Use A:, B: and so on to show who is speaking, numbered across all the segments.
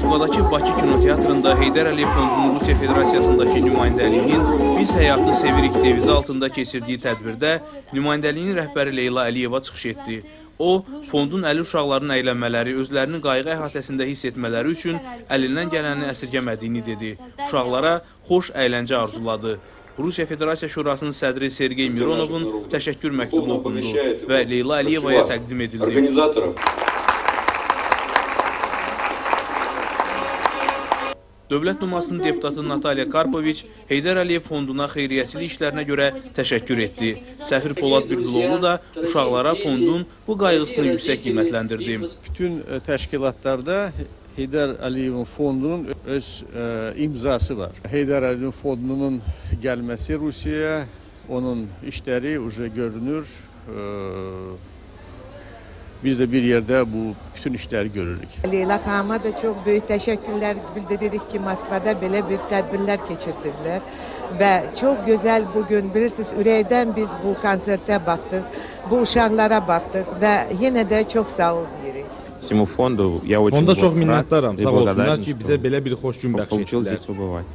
A: Moskvadakı Bakı kinoteatrında Heydər Əliyev Fondunun Rusiya Federasiyasındakı nümayəndəliyinin Biz həyatı sevirik devizi altında keçirdiyi tədbirdə nümayəndəliyin rəhbəri Leyla Əliyeva çıxış etdi. O, fondun əli uşaqların əylənmələri, özlərinin qayğı əhatəsində hiss etmələri üçün əlindən gələni əsirgəmədiyini dedi. Uşaqlara xoş əyləncə arzuladı. Rusiya Federasiya Şurasının sədri Sergey Mironovun təşəkkür məktubu oxundu və Leyla Əliyevaya təqdim edildi. Dövlət Dumasının deputatı Natalya Karpoviç Heydər Əliyev fonduna xeyriyyəçilik işlərinə görə təşəkkür etdi. Səfir Polad Bülbüloğlu da uşaqlara fondun bu qayğısını yüksək qiymətləndirdi.
B: Bütün e, təşkilatlarda Heydər Əliyevin fondunun öz e, imzası var. Heydər Əliyevin fondunun gəlməsi Rusiyaya, onun işləri uje görünür. E, biz də bir yerdə bu bütün işləri görürük.
C: Leyla Xanım'a da çok büyük teşekkürler bildiririk ki Moskva'da böyle büyük tedbirler geçirdiler. Ve çok güzel bugün bilirsiniz Ürey'den biz bu konserte baktık. Bu uşaklara baktık ve yine de çok sağ ol diyoruz.
D: всему фонду. Я очень
E: Fonda
D: вот
E: çox
D: рад
E: minnətdaram.
D: и
E: Sağ olsunlar
D: благодарен,
E: ki,
D: что
E: bizə belə bir xoş gün bəxş
D: получил
E: etdilər.
D: здесь побывать.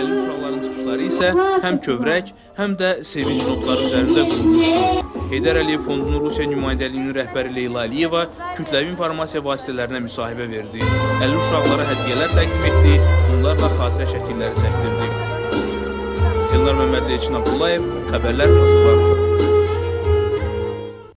A: Əli uşaqların çıxışları isə həm kövrək, həm də sevinç notları üzərində qurulmuşdur. Heydər Əliyev Fondunun Rusiya nümayəndəliyinin rəhbəri Leyla Əliyeva kütləvi informasiya vasitələrinə müsahibə verdi. Əli uşaqlara hədiyyələr təqdim etdi, onlarla xatirə şəkilləri çəkdirdi. Elnar Məmmədli Elçin Abdullayev, Xəbərlər Moskva.